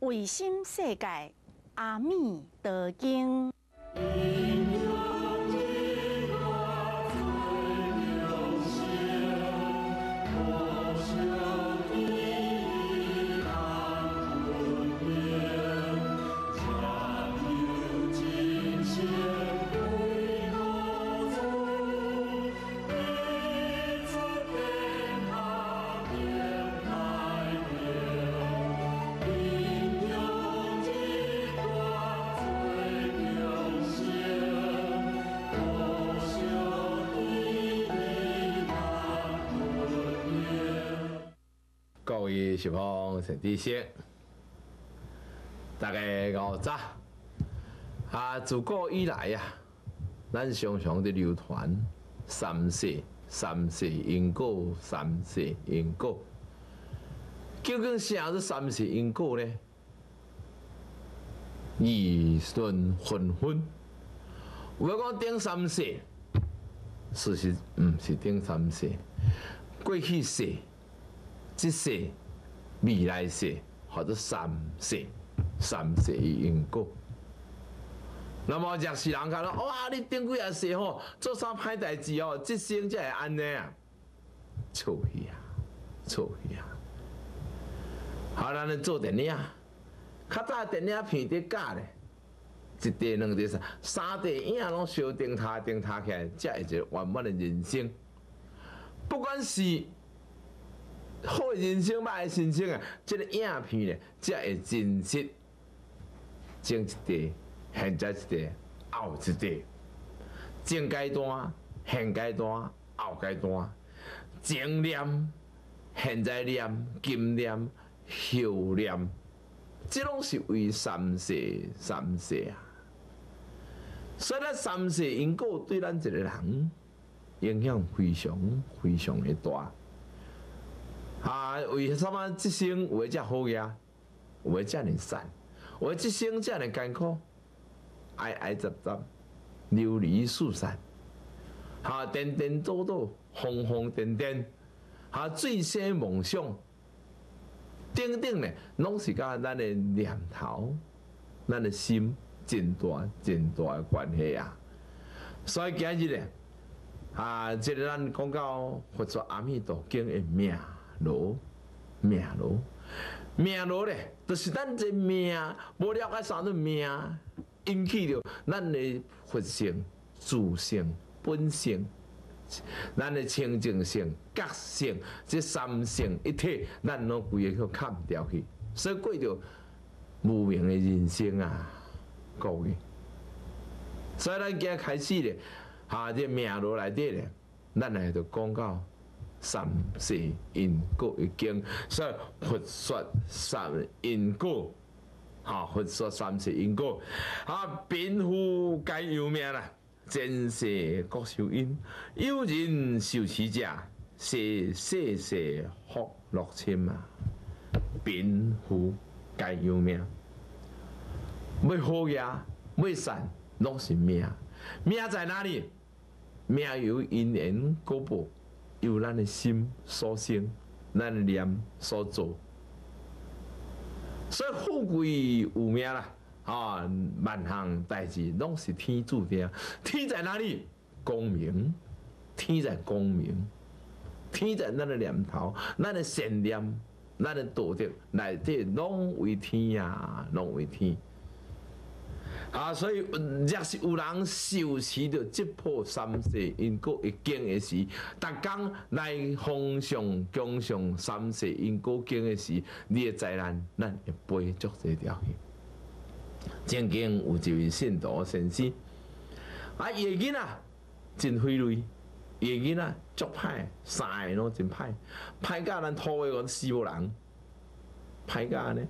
卫星世界，阿弥陀经。是方陈地先，大家好早。啊，自古以来呀，咱常常的流传三世、三世因果、三世因果。究竟啥是三世因果呢？义顺分分。我讲顶三世，事实毋是顶三世，过去世、即世。未来世或者三世，三世因果。那么若是人讲了，哇！你顶几啊世吼，做啥歹代志哦？即生才会安尼啊？错去啊，错去啊！好，咱咧做电影，较早电影片伫假咧，一地、两地、三三地影拢小灯塔灯塔起来，才会一个完满的人生。不管是好人生、歹人生啊！这个影片咧，才会真实。前一代、现在一代、后一代，前阶段、现阶段、后阶段，前念、现在念、今念、后念，这拢是为三世、三世啊！所以，咱三世因果对咱一个人影响非常、非常的大。啊，为什么一生有诶遮好呀？有诶遮尔善，有诶一生遮尔艰苦，挨挨杂杂，流离失散，哈，颠颠倒倒，疯疯癫癫，哈，最生梦想，等等咧，拢是甲咱诶念头，咱诶心真大真大诶关系啊！所以今日咧，啊，即个咱讲到佛祖阿弥陀经诶命。路命路命路咧，就是咱这命无了解啥物命，引起着咱的佛性、自性、本性，咱的清净性、觉性，这三性一体，咱拢规个去砍掉去，所以过着无名的人生啊，各位。所以咱今开始咧，下这命路内底咧，咱来就讲到。三世因果已经，所以佛说三因果，哈，佛说三世因果，啊，贫富皆有命啦，前世各受因，有人受持者，是世世福乐亲啊，贫富皆有命，要好呀，要善，拢是命，命在哪里？命由因缘果报。由咱的心所生，咱的念所做，所以富贵有命啦，啊，万行代志拢是天注定。天在哪里？光明，天在光明，天在咱的念头，咱的善念，咱的道德内底拢为天呀，拢为天。啊，所以若是有人受持着这破三世因果一经的时，逐工来奉上供上三世因果经的时，你的灾难咱会背足这条去。曾经有一位信徒先生，啊，伊个囡仔真费累，伊个囡仔足歹，三个拢真歹，歹甲咱土话讲死无人，歹甲安尼，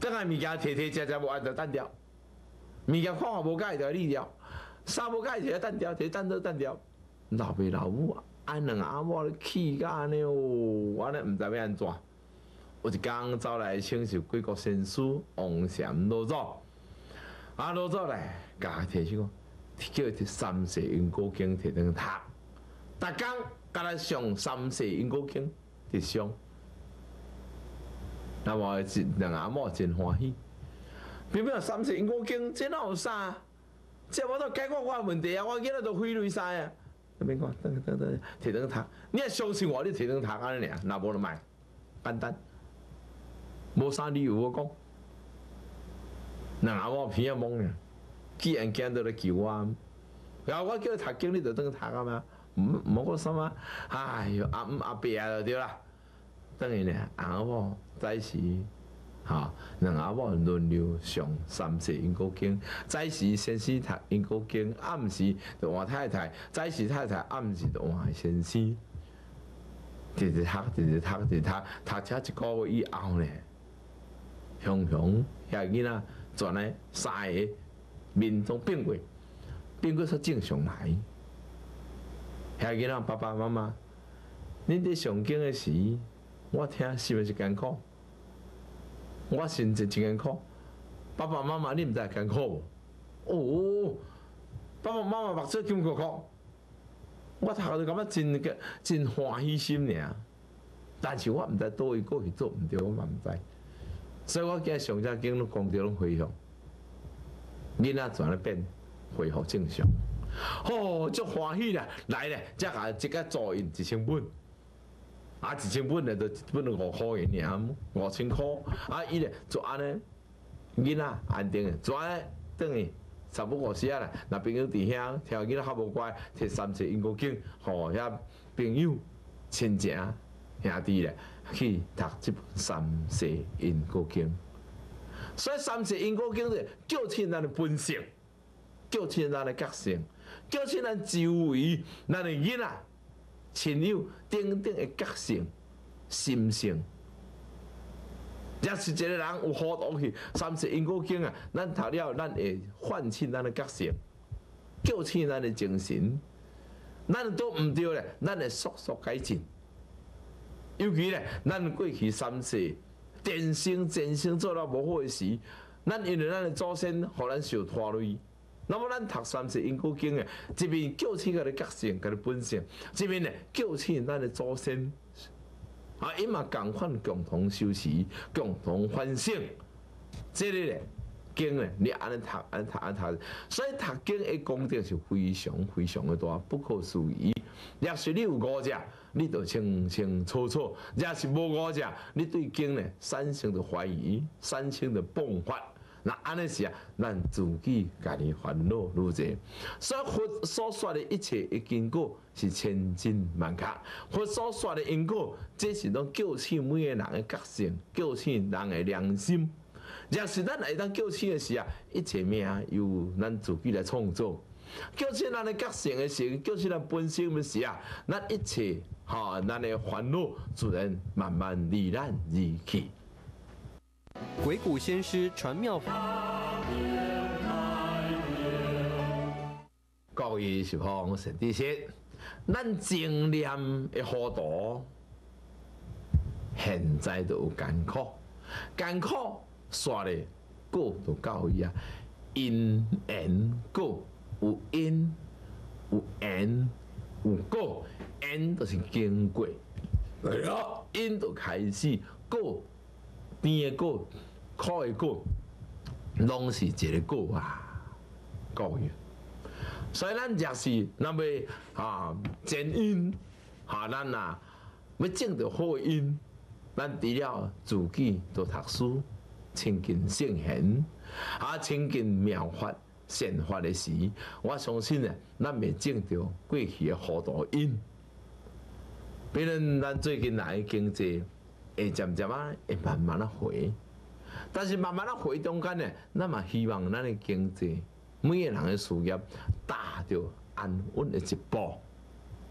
等下物件摕摕食食无爱着单调。物件看法无解就理了，三无解就要单调，就单调单调。老爸老母安两阿母咧气甲安尼哦，我咧毋知要安怎。有一工走来请示贵国先师王禅老祖，啊老祖来甲提醒讲，叫伊三世因果经摕当读，逐工甲咱上三世因果经，直上。那么一两阿嬷真欢喜。偏偏三世因果经，这哪有啥？这我都解决我问题啊！我囡仔都飞雷晒啊！那边看，等等等，摕灯读，你也相信我，你摕灯读安尼尔，那无就卖，简单，无啥理由我讲。两阿嬷偏啊懵呀，既然见到来求我，然后我叫伊读经，你就等读啊嘛，唔冇讲什么，哎哟，阿姆阿伯就对啦，等于呢，阿嬷在时。哈，两阿某轮流上三世因果经，早时先生读因果经，暗时就换太太，早时太太暗时就换先生。直直读，直直读，直读，读车一个月以后呢，雄雄遐囡仔转来三个面中变过，变过说正常来。遐囡仔爸爸妈妈，恁伫上经的时，我听是毋是艰苦？我心真真艰苦，爸爸妈妈你毋知艰苦无？哦，爸爸妈妈目睭金苦苦，我头就感觉真个真欢喜心尔。但是我毋知倒位过去做毋对，我嘛毋知。所以我今日上只经拢功德拢回向，囡仔全咧变恢复正常。哦，足欢喜啦！来咧，则下即个助印一千本。啊，一千本咧，就本五箍银尔，五千箍。啊，伊咧就安尼，囡仔安定诶，就安尼等于十不五时啊啦。若朋友伫遐，听囡仔较无乖，摕三世因果经，互遐朋友亲情兄弟咧去读即三世因果经。所以三世因果经咧，叫起咱的本性，叫起咱的觉性，叫起咱周围咱的囡仔。亲友等等的个性、心性，若是一个人有好东西，三世因果经啊，咱读了，咱会唤醒咱的个性，叫醒咱的精神。咱都毋对咧，咱会速速改进。尤其咧，咱过去三世天生、前生做了无好诶事，咱因为咱的祖先，互咱受拖累。那么咱读三世因果经诶，一面叫起个的觉性，个的本性；一面呢叫起咱的祖先，啊，伊嘛共款共同修持，共同反省。这里咧经咧，你安尼读，安尼读，安尼读，所以读经的功德是非常非常的大，不可思议。若是你有五者，你就清清楚楚；若是无五者，你对经咧产生的怀疑，产生的崩发。那安尼是啊，咱自己家己烦恼愈济。所以佛所说的一切的经过是千真万确。佛所说的因果，这是拢叫醒每个人的觉性，叫醒人的良心。若是咱来当叫醒的时啊，一切命由咱自己来创造。叫醒咱的觉性的时，叫醒咱本性的时啊，咱一切哈，咱的烦恼自然慢慢离咱而去。鬼谷先师传妙法，各位是方神地师，咱正念的好多，现在都有艰苦，艰苦说的果都到伊啊，因缘果有因有缘有果，因就是经过，哎呀，因就开始果。甜的果、苦的果，拢是一个果啊，各位。所以咱若是那么啊正因，哈咱啊要种到好因，咱除了自己都读书、亲近圣贤，啊亲近妙法、善法的时，我相信呢，咱未种到过去的好多因。比如咱最近来经济。会渐渐啊，会慢慢啊回，但是慢慢啊回中间呢，咱嘛希望咱的经济，每个人的事业，踏着安稳的一步。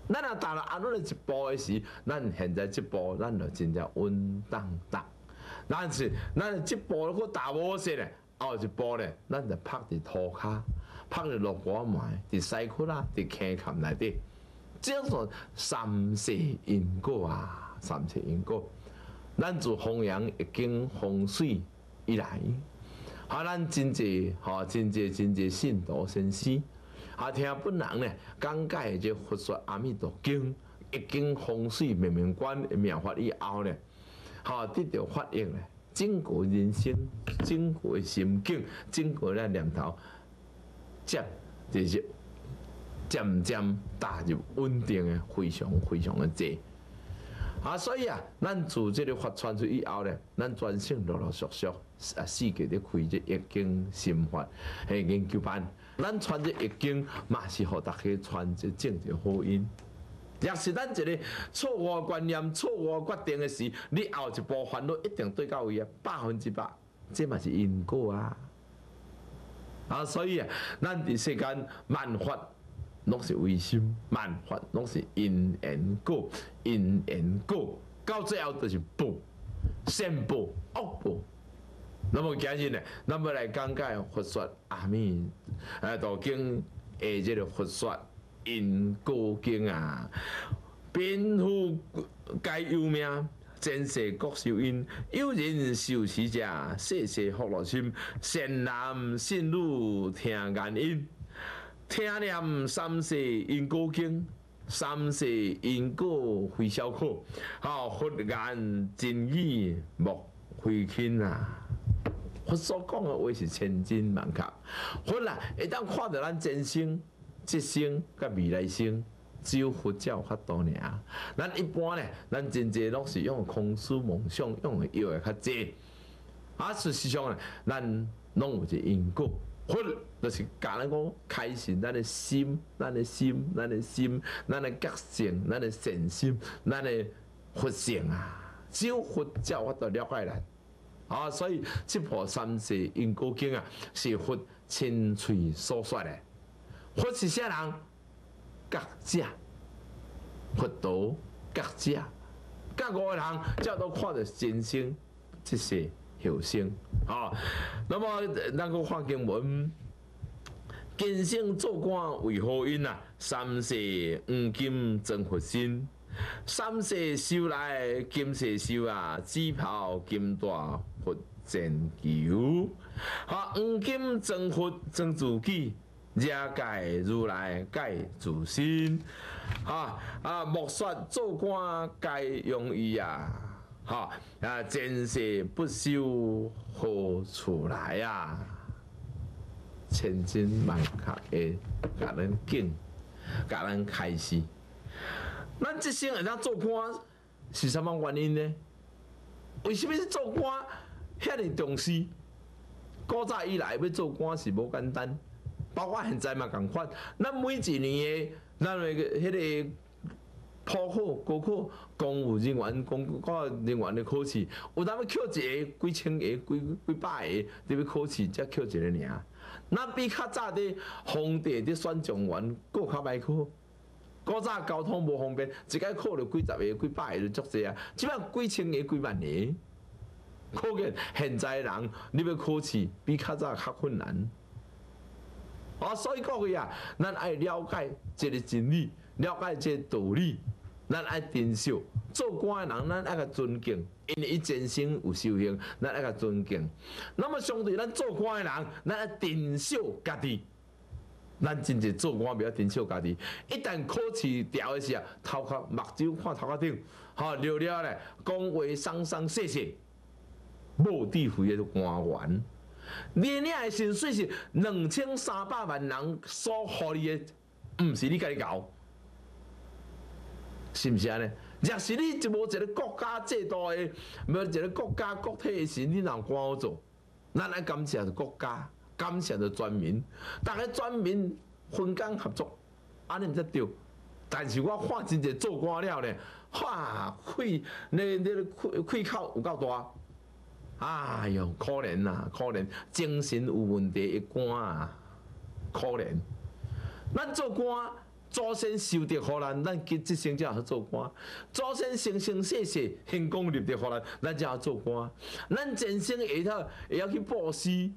咱若踏到安稳的一步的时，咱现在这步，咱就真正稳当当。但是咱这步如果踏无实咧，后一步咧，咱就拍伫涂骹，拍伫落果埋，伫西窟啦，伫坑坎内底，这种三世因果啊，三世因果。咱自弘扬易经风水以来，哈，咱真济哈，真济真济信徒先师，哈，听本人呢讲解这佛说阿弥陀经易经风水命名观的妙法以后呢，哈，得到发应呢，整个人生、整个心境、整个咱念头，渐就是渐渐踏入稳定的，非常非常的济。啊，所以啊，咱自这个发传出以后咧，咱全省陆陆续续啊，四界咧开这易经心法诶研究班，咱传这易经嘛是互大家传这正着好因。若是咱一个错误观念、错误决定的时，你后一步烦恼一定对到位啊，百分之百，这嘛是因果啊。啊，所以啊，咱伫世间万法。拢是为心，万法拢是因缘果，因缘果到最后就是报，善报恶报。那么今日呢，咱要来讲解佛说阿弥诶道经诶，即个佛说因果经啊，贫富皆有命，前世各受因，有人受持者，世世福乐心，善男信女听言因。听念三世因果经，三世因果非小可，好佛言真义莫非轻啊！佛所讲的话是千真万确。佛啊，一旦看到咱前生、即生、甲未来生，只有佛教法度尔。咱一般咧，咱真济拢是用空思梦想，用的药会较济。啊，事实上咧，咱拢有一个因果。佛就是教咱讲开心，咱的心，咱的心，咱的心，咱的觉性，咱的善心，咱的佛性啊，只有佛教法度了解咱。啊，所以这部三世因果经啊，是佛亲嘴所说的。佛是啥人？觉者，佛道觉者，觉悟的人，才都看到真心即是。后生，啊，那么咱个看经文，今生做官为何因啊？三世黄金增佛心，三世修来今世修啊，只泡金大佛前求。啊，黄金增佛增自己，热界如来解自心。啊啊，莫说做官该容易啊！哈啊！前世不修何处来啊？千真万确的，甲咱敬，甲咱开始。咱即生会当做官是什么原因呢？为什么是做官遐尔重视？古早以来要做官是无简单，包括现在嘛共款。咱每一年的咱个迄个。普考、高考、公务人员、公个人员的考试，有当要考一个几千个、几几百个，你要考试才考一个尔。那比较早的皇帝的选状元，搁较歹考。古早交通无方便，一届考了几十个、几百个就足济啊。即摆几千个、几万个，可见现在人你要考试比较早较困难。啊，所以各位啊，咱爱了解这个真理。了解这道理，咱爱珍惜做官的人，咱爱个尊敬，因为伊真心有修行，咱爱个尊敬。那么相对咱做官的人，咱爱珍惜家己，咱真正做官不要珍惜家己。一旦考试调的时候，头壳目睭看头壳顶，好了了咧，讲话伤伤细细，无智慧的官员，年领的薪水是两千三百万人所予你的，毋是你家己搞。是毋是安尼？若是你就无一个国家制度的，无一个国家国体的时，你哪官好做？咱爱感谢国家，感谢着全民，大家全民分工合作，安尼毋则对。但是我看真侪做官了咧，哇，气那那气气口有够大，哎哟，可怜呐，可怜，精神有问题的官啊，可怜。咱做官。祖先修德互咱，咱今即生才好做官；祖先生生世世兴功立德互咱，咱才好做官。咱前生下头会晓去布施，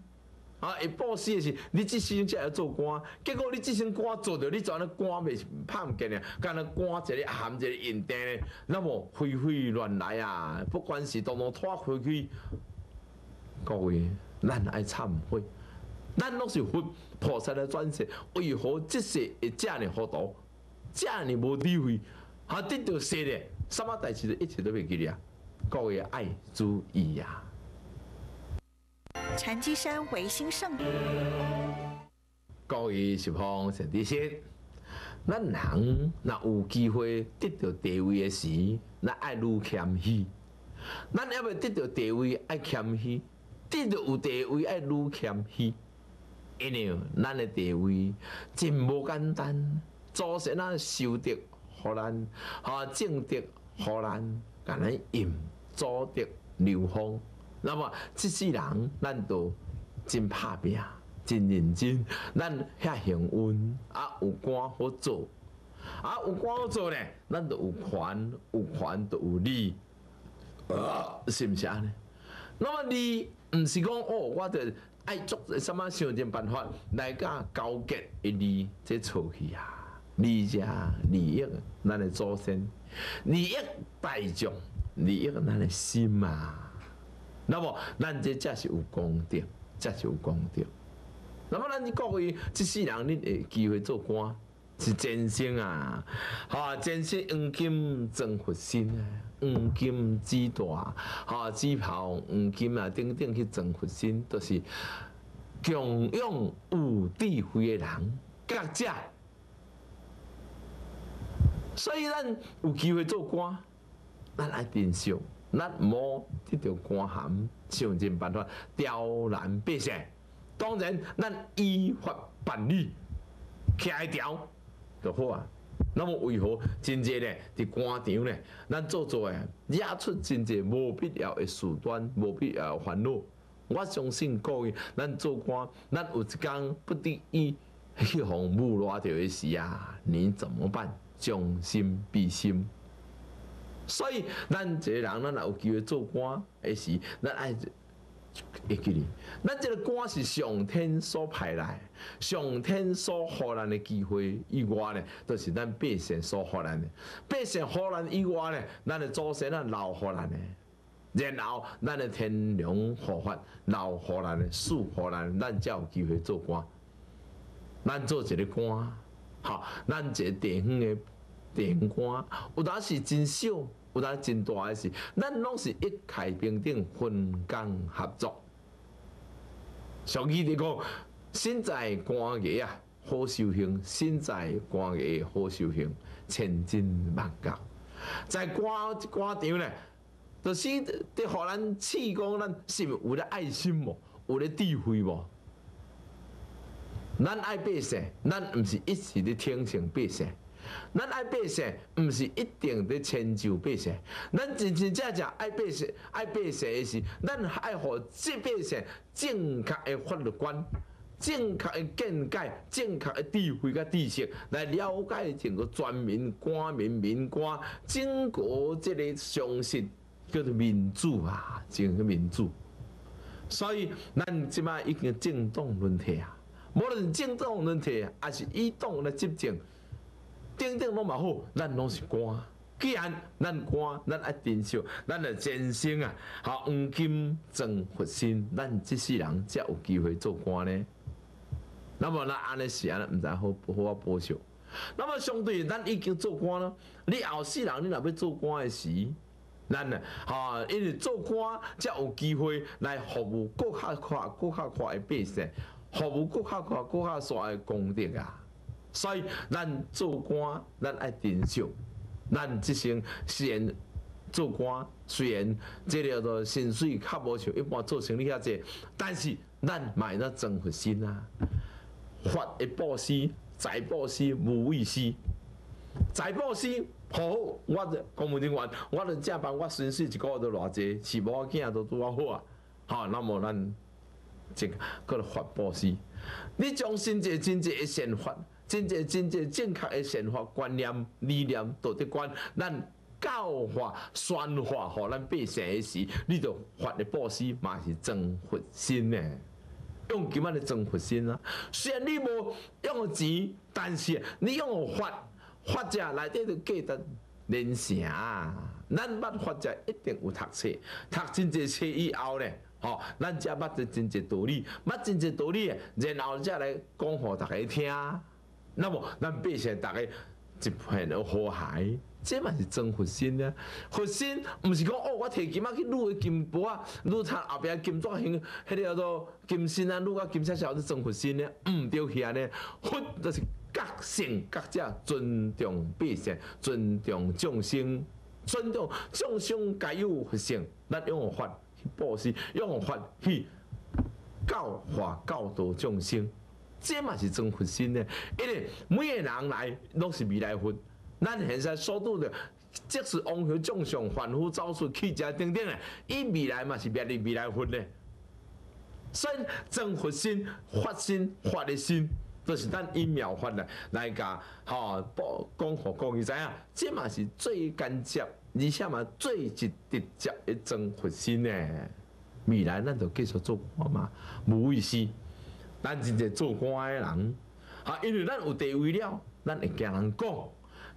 啊，会布施的是你即生才会做官。结果你即生官做着，你就安尼官袂拍毋见咧，干那官一个含一个印地咧，那么飞飞乱来啊！不管是当当拖回去，各位，咱爱忏悔。咱拢是佛菩萨的转世，为何这世会这样糊涂，这样无智慧，还得到世咧？什么代志都一切都袂记咧？各位爱注意呀！禅机山维新圣。各位是方陈知识，咱人若有机会得到地位的时，咱爱愈谦虚；咱要要得到地位，爱谦虚；得到有地位，爱愈谦虚。因为咱的地位真无简单，祖先啊修德，互咱哈正德，互咱甲咱应祖德流芳。那么这世人，咱都真拍拼。真认真，咱遐幸运，啊有官好做，啊有官好做咧，咱就有权，有权就有利，啊是毋是安尼？那么利毋是讲哦，我着爱做什么想尽办法来甲交结一利，这错去啊！利者利益咱的祖先，利益大众，利益咱的心嘛。那么咱这才是有功德，才是有功德。那么，咱各位即世人，恁会机会做官，是真心啊！哈，真心黄金增佛心啊，黄金之大，哈，之袍黄金啊，等等去增佛心，都是强勇有智慧的人，各者。所以，咱有机会做官，咱来珍惜，咱莫得到官衔，想尽办法刁难百姓。当然，咱依法办理，开条就好啊。那么为何真济咧？伫官场咧，咱做做诶，惹出真济无必要诶事端，无必要烦恼。我相信各位，咱做官，咱有一天不得已去互母赖着诶时啊，你怎么办？将心比心。所以，咱一个人，咱若有机会做官诶时，咱爱。会记哩，咱这个官是上天所派来，上天所予咱的机会以外呢，都是咱百姓所予咱的。百姓予咱以外呢，咱的祖先啊留予咱的，然后咱的天良护法留予咱的，赐予咱，咱才有机会做官。咱做一个官，好，咱一个地方的地方官，有当是真少。有当真大诶事，咱拢是一开平等，分工合作。俗语伫讲，身在官爷啊，好修行；身在官爷好修行，千真万确。在官官场咧，就是伫互咱试讲，咱是毋有咧爱心无，有咧智慧无。咱爱百姓，咱毋是一时咧听从百姓。咱爱百姓，毋是一定伫迁就百姓。咱真真正正爱百姓，爱百姓诶是，咱爱互即百姓正确诶法律观、正确诶见解、正确诶智慧甲知识，来了解整个全民、官民、民官，整个即个常识叫做民主啊，整个民主。所以，咱即摆已经政党轮替啊，无论政党轮替，还是以党来执政。顶顶拢嘛好，咱拢是官。既然咱官，咱爱珍惜，咱的真心啊，好黄金增佛心，咱这世人才有机会做官呢。那么咱安尼是安尼，毋知好好啊保守。那么相对，咱已经做官了，你后世人你若要做官的时，咱呢，哈，因为做官才有机会来服务国较快、国较快的百姓，服务国较快、国较帅的功德啊。所以，咱做官，咱爱珍惜。咱即生虽然做官，虽然这个做薪水较无像一般做生意遐济，但是咱买那真佛心啊！法的布施，财布施，无畏施。财布施好，我公务人员，我著正帮我薪水一个月都偌济，是无我囝都拄啊好啊！好，那么咱即个法布施，你将真济真济的善法。真正真正正确的生活观念、理念、道德观，咱教化、宣化，互咱百姓的时，你着发的布施嘛是增佛心呢？用咁样的增佛心啊！虽然你无用钱，但是你用法，法者内底就记得人成。咱捌法者一定有读册，读真济册以后咧，吼，咱才捌得真济道理，捌真济道理，然后才来讲互大家听。那么，咱百姓大家一片的和諧，这嘛是真佛心啊！佛心毋是讲哦，我摕金仔去撸个金箔啊，撸他后壁金纸形，迄个叫做金身啊，撸啊金色小是真佛心呢？毋对去安尼，佛就是各性各者尊重百姓，尊重众生，尊重众生该有佛性，咱用法去布施，用法去教化教导众生。这嘛是真佛心呢，因为每个人来拢是未来佛，咱现在所拄的，即使往后众上凡夫走出去家等等的，伊未来嘛是灭离未来佛呢。所以真佛心、法心、法的心，都是咱以妙法来来甲吼讲互讲伊知影，这嘛是最干接，而且嘛最直直接的真佛心呢。未来咱就继续做官嘛，无意思。咱真正做官的人，啊，因为咱有地位了，咱会惊人讲，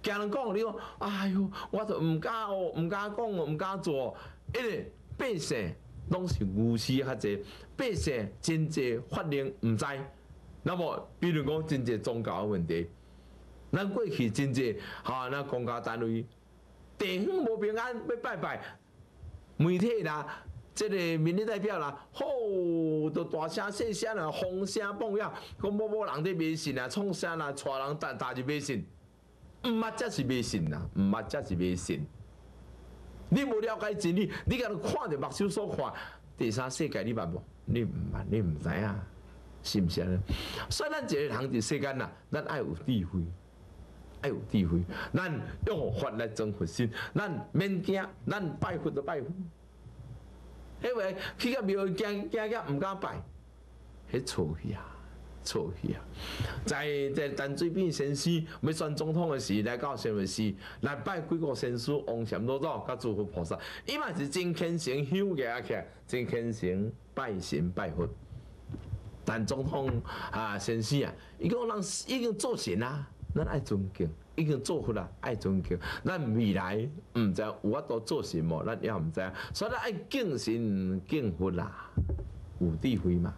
惊人讲你讲，哎哟，我都毋敢哦，毋敢讲哦，毋敢做，因为百姓拢是无知较济，百姓真济法令毋知，那么比如讲真济宗教的问题，咱过去真济哈，那公家单位地方无平安要拜拜，媒体啦。这个民意代表啦，吼，都大声细声啦，风声放呀，讲某某人伫迷信啊，创啥啦，带人搭搭就迷信，毋捌则是迷信啦，毋捌则是迷信。你无了解真理，你甲看着目睭所看，第三世界你捌无？你毋捌，你毋知影，是毋是安尼？所以咱一个人伫世间呐，咱爱有智慧，爱有智慧，咱用法来增佛心，咱免惊，咱拜佛就拜佛。因为去到庙惊惊惊，毋敢拜，迄错去啊，错去啊！在在淡水边先生要选总统的时，来到新闻时来拜几个先师，王禅老祖甲诸佛菩萨，伊嘛是真虔诚，香起起，真虔诚拜神拜佛。但总统啊，先生啊，伊讲人已经做神啊，咱爱尊敬。已经做佛啦，爱尊敬。咱未来毋知有法度做什么，咱也毋知。所以咱爱敬神敬佛啦，有智慧嘛。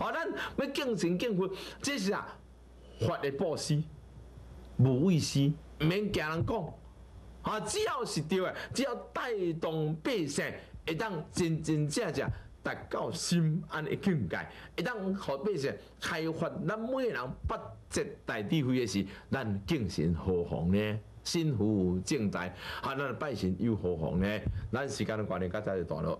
哦，咱要敬神敬佛，这是啊法的布施，无畏施，毋免惊人讲。啊，只要是对的，只要带动百姓，会当真真正正。达到心安的境界，会当互百姓开发咱每个人不值大智慧的时，咱精神何妨呢？心福正在，啊，咱百姓又何妨呢？咱时间的观念，较早就大了。